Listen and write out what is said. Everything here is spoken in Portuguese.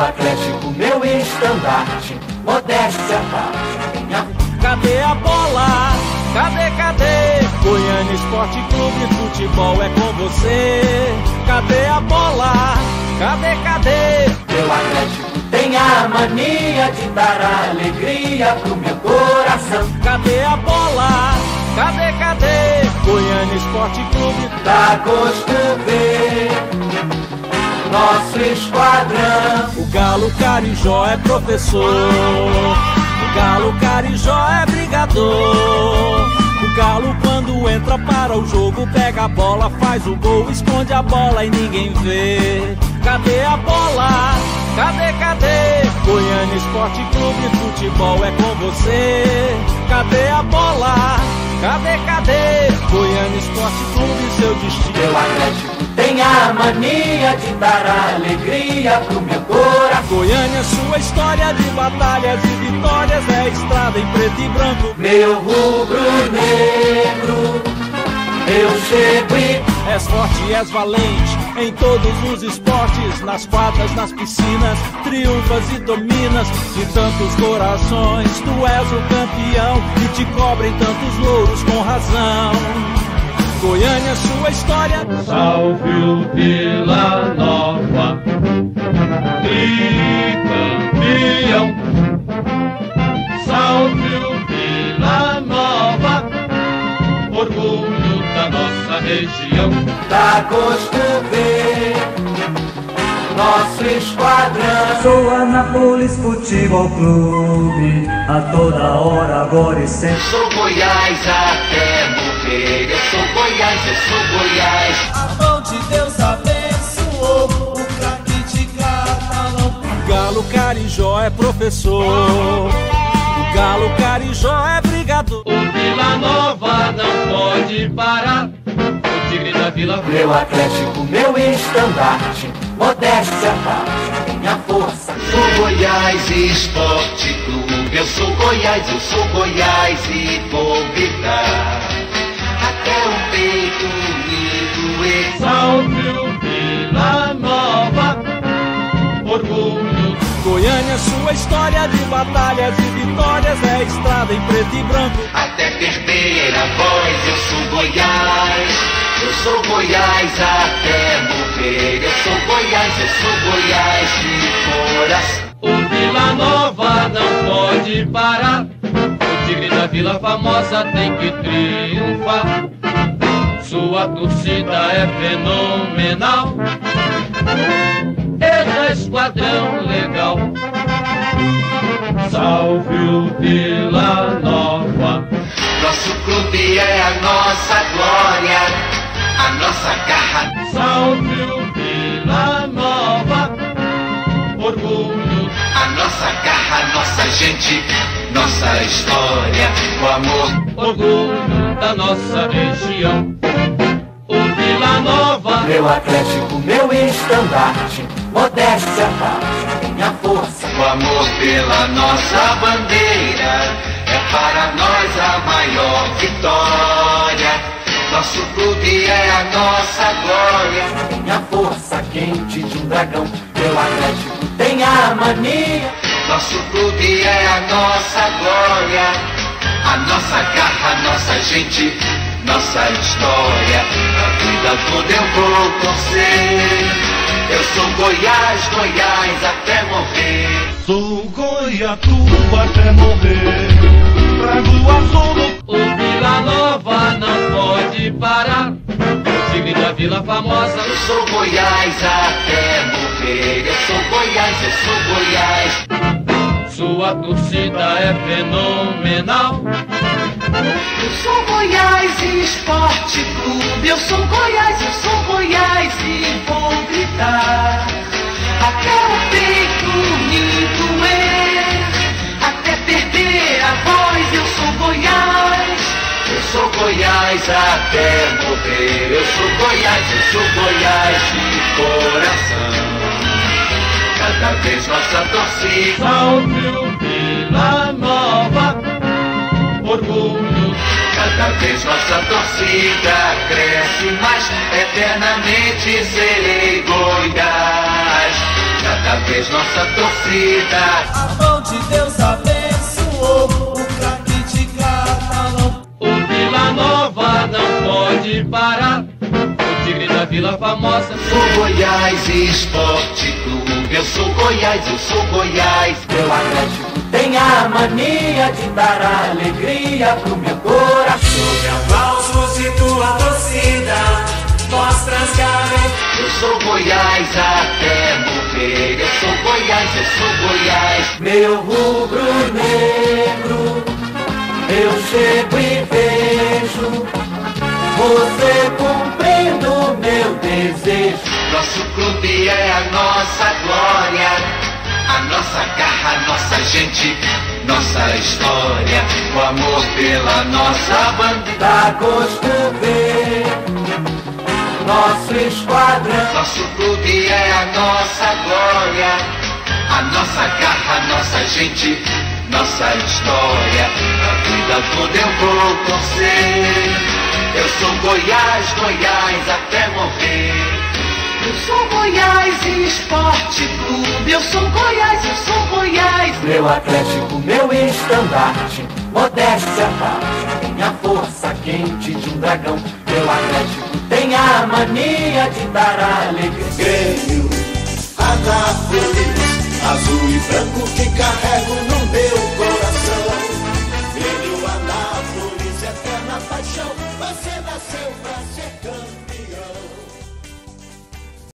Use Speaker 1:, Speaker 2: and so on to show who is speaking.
Speaker 1: Meu Atlético, meu estandarte, modéstia. Minha...
Speaker 2: Cadê a bola? Cadê, cadê? Goiânia Esporte Clube, futebol é com você. Cadê a bola? Cadê, cadê?
Speaker 1: Meu Atlético tem a mania de dar alegria pro meu coração.
Speaker 2: Cadê a bola? Cadê, cadê? Goiânia Esporte Clube.
Speaker 1: Dá gosto ver nosso esquadrão.
Speaker 2: O Galo Carijó é professor. O Galo Carijó é brigador. O Galo quando entra para o jogo pega a bola, faz o gol, esconde a bola e ninguém vê. Cadê a bola? Cadê, cadê? Goiânia Esporte Clube, futebol é com você. Cadê a bola? Cadê, cadê? Goiânia Esporte Clube, seu destino.
Speaker 1: Atlético tem a mania de dar alegria pro meu coração.
Speaker 2: Goiânia, sua história de batalhas e vitórias é estrada em preto e branco.
Speaker 1: Meu rubro negro, eu chego e
Speaker 2: És forte e és valente em todos os esportes, nas quadras, nas piscinas, triunfas e dominas de tantos corações. Tu és o campeão e te cobrem tantos louros com razão. Goiânia, sua história.
Speaker 3: Salve o Vila Nova, tricampeão. Salve o Vila Nova, orgulho da nossa região.
Speaker 1: dá gosto ver nosso esquadrão.
Speaker 4: Sou Anápolis Futebol Clube, a toda hora, agora e sempre.
Speaker 5: sou Goiás até morrer. Goiás, eu sou Goiás.
Speaker 6: A mão de Deus abençoou o craque de catalão.
Speaker 2: O Galo Carijó é professor. O Galo Carijó é brigador.
Speaker 3: O Vila Nova não pode parar. O tigre da Vila
Speaker 1: Meu Atlético, meu estandarte, modéstia parte. Minha força,
Speaker 5: Sou Goiás Esporte Clube. Eu sou Goiás, eu sou Goiás e vou gritar.
Speaker 3: Salve o Vila Nova, orgulho
Speaker 2: Goiânia, sua história de batalhas e vitórias é estrada em preto e branco.
Speaker 5: Até perder a voz, eu sou Goiás. Eu sou Goiás até morrer. Eu sou Goiás, eu sou Goiás de coração.
Speaker 3: O Vila Nova não pode parar. O tigre da Vila Famosa tem que triunfar. Sua torcida é fenomenal. É da esquadrão legal. Salve o Vila Nova.
Speaker 5: Nosso clube é a nossa glória, a nossa garra.
Speaker 3: Salve o Vila Nova. Orgulho
Speaker 5: A nossa garra, nossa gente, nossa história, o amor.
Speaker 3: orgulho da nossa região. Vila Nova,
Speaker 1: meu Atlético, meu estandarte, modéstia parte. Minha força,
Speaker 5: O amor pela nossa bandeira é para nós a maior vitória. Nosso clube é a nossa glória.
Speaker 1: minha força quente de um dragão. Meu Atlético tem a mania
Speaker 5: Nosso clube é a nossa glória. A nossa garra, nossa gente, nossa história. A vida toda eu vou torcer. Eu sou Goiás, Goiás até morrer.
Speaker 3: sou Goiatuba até morrer. Trago o azul no... O Vila Nova não pode parar. O tigre da Vila Famosa
Speaker 5: Eu sou Goiás até morrer. Eu sou Goiás, eu sou Goiás.
Speaker 3: Sua torcida é fenomenal.
Speaker 5: Eu sou Goiás Esporte Clube. Eu sou Goiás, eu sou Goiás e vou gritar. Até o peito me doer. Até perder a voz, eu sou Goiás. Eu sou Goiás até morrer. Eu sou Goiás, eu sou Goiás de coração. Cada vez nossa torcida.
Speaker 3: Salve o
Speaker 5: Cada vez nossa torcida cresce mais, eternamente serei Goiás. cada vez nossa torcida.
Speaker 6: A mão de Deus abençoou o craque de carnaval.
Speaker 3: O Vila Nova não pode parar. O tigre da Vila Famosa.
Speaker 5: Sou Goiás Esporte Clube, eu sou Goiás, eu sou Goiás.
Speaker 1: Meu Atlético tem a mania de dar alegria pro meu coração.
Speaker 4: Aplausos de tua torcida, mostra as.
Speaker 5: Eu sou Goiás até morrer. Eu sou Goiás, eu sou Goiás.
Speaker 1: Meu rubro negro, eu chego e vejo você cumprindo meu desejo.
Speaker 5: Nosso clube é a nossa. A nossa garra, nossa gente, nossa história. O amor pela nossa banda.
Speaker 1: Dá gosto ver nosso esquadrão.
Speaker 5: Nosso clube é a nossa glória. A nossa garra, nossa gente, nossa história. A vida toda eu vou torcer. Eu sou Goiás, Goiás até.
Speaker 7: Eu sou Goiás Esporte Clube. Eu sou Goiás, eu sou Goiás.
Speaker 1: Meu Atlético, meu estandarte. Modéstia, paz. Tem a força quente de um dragão. Meu Atlético tem a mania de dar alegria. Grêmio, Anápolis.